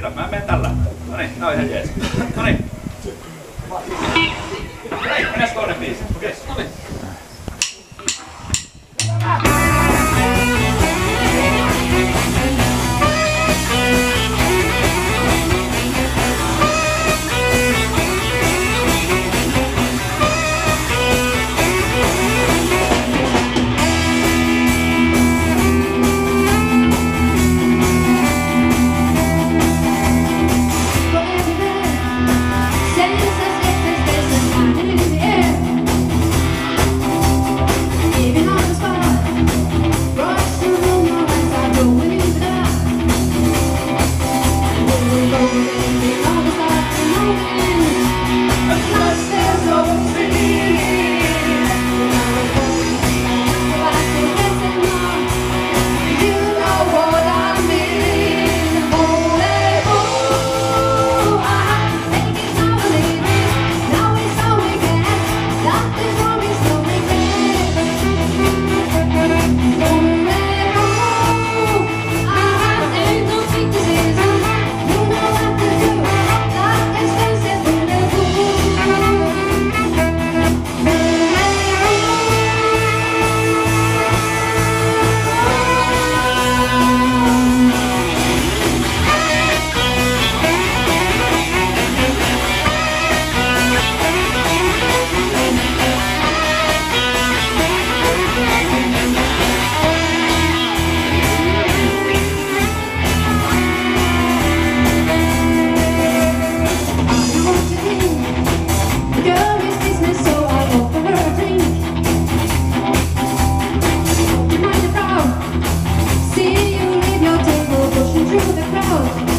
yritä. Mä menen tällä. No niin, on ihan jees. No niin. through the crowd.